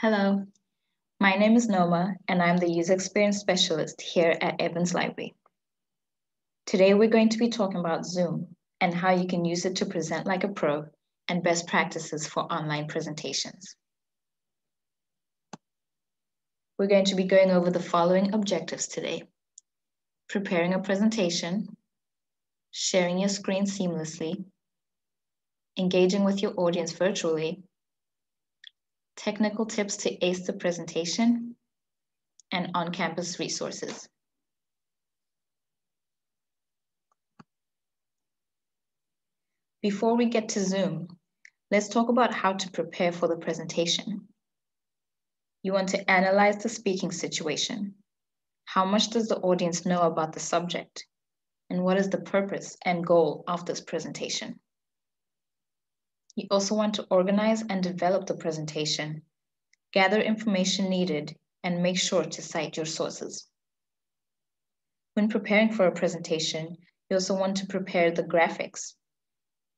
Hello, my name is Noma, and I'm the User Experience Specialist here at Evans Library. Today, we're going to be talking about Zoom and how you can use it to present like a pro and best practices for online presentations. We're going to be going over the following objectives today. Preparing a presentation, sharing your screen seamlessly, engaging with your audience virtually, technical tips to ace the presentation, and on-campus resources. Before we get to Zoom, let's talk about how to prepare for the presentation. You want to analyze the speaking situation. How much does the audience know about the subject? And what is the purpose and goal of this presentation? You also want to organize and develop the presentation, gather information needed, and make sure to cite your sources. When preparing for a presentation, you also want to prepare the graphics.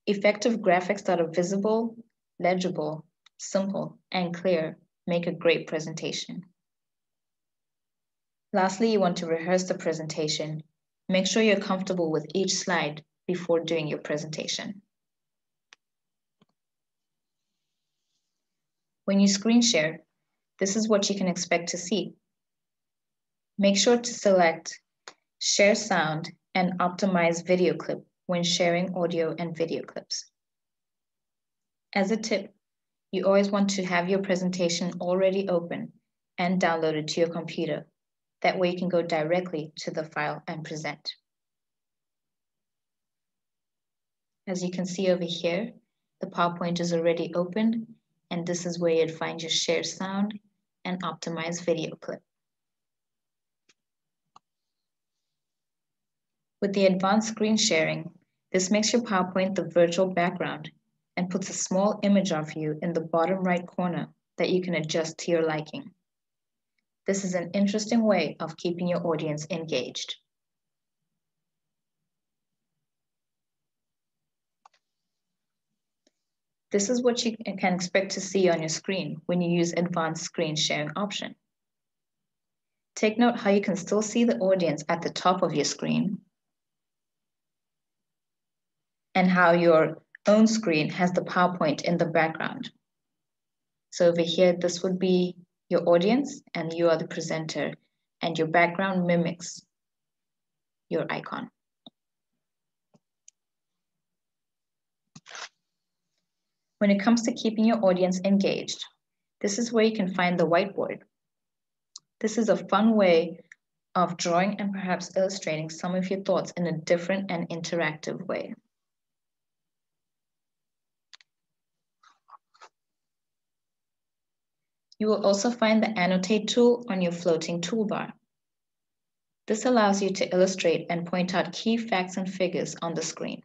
Effective graphics that are visible, legible, simple, and clear make a great presentation. Lastly, you want to rehearse the presentation. Make sure you're comfortable with each slide before doing your presentation. When you screen share, this is what you can expect to see. Make sure to select Share Sound and Optimize Video Clip when sharing audio and video clips. As a tip, you always want to have your presentation already open and downloaded to your computer. That way you can go directly to the file and present. As you can see over here, the PowerPoint is already open and this is where you'd find your share sound and optimize video clip. With the advanced screen sharing, this makes your PowerPoint the virtual background and puts a small image of you in the bottom right corner that you can adjust to your liking. This is an interesting way of keeping your audience engaged. This is what you can expect to see on your screen when you use advanced screen sharing option. Take note how you can still see the audience at the top of your screen and how your own screen has the PowerPoint in the background. So over here, this would be your audience and you are the presenter and your background mimics your icon. When it comes to keeping your audience engaged, this is where you can find the whiteboard. This is a fun way of drawing and perhaps illustrating some of your thoughts in a different and interactive way. You will also find the Annotate tool on your floating toolbar. This allows you to illustrate and point out key facts and figures on the screen.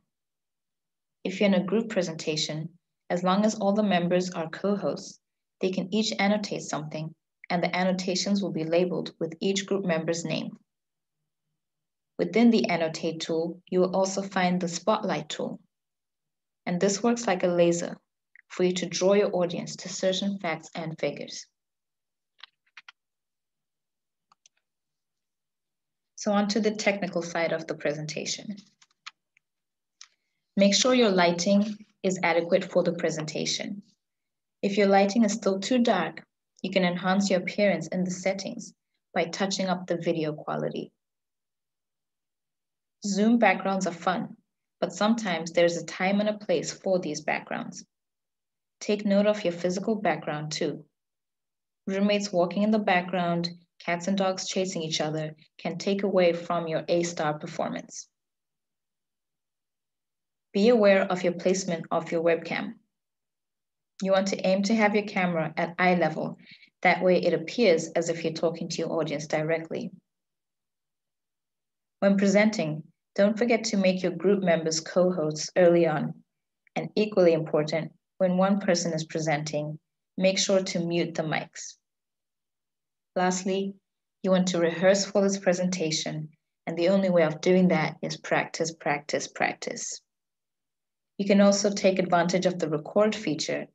If you're in a group presentation, as long as all the members are co-hosts, they can each annotate something and the annotations will be labeled with each group member's name. Within the Annotate tool, you will also find the Spotlight tool. And this works like a laser for you to draw your audience to certain facts and figures. So on to the technical side of the presentation. Make sure your lighting is adequate for the presentation. If your lighting is still too dark, you can enhance your appearance in the settings by touching up the video quality. Zoom backgrounds are fun, but sometimes there's a time and a place for these backgrounds. Take note of your physical background too. Roommates walking in the background, cats and dogs chasing each other can take away from your A-star performance. Be aware of your placement of your webcam. You want to aim to have your camera at eye level. That way it appears as if you're talking to your audience directly. When presenting, don't forget to make your group members co-hosts early on. And equally important, when one person is presenting, make sure to mute the mics. Lastly, you want to rehearse for this presentation, and the only way of doing that is practice, practice, practice. You can also take advantage of the record feature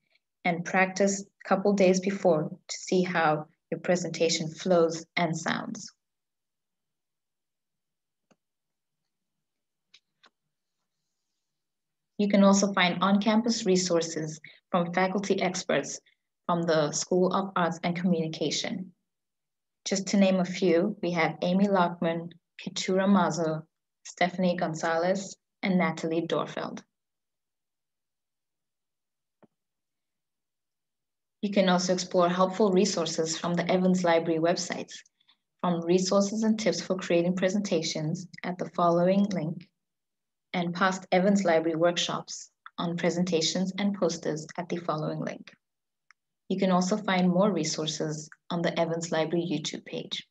and practice a couple days before to see how your presentation flows and sounds. You can also find on-campus resources from faculty experts from the School of Arts and Communication. Just to name a few, we have Amy Lockman, Keturah Mazo, Stephanie Gonzalez, and Natalie Dorfeld. You can also explore helpful resources from the Evans Library websites, from resources and tips for creating presentations at the following link, and past Evans Library workshops on presentations and posters at the following link. You can also find more resources on the Evans Library YouTube page.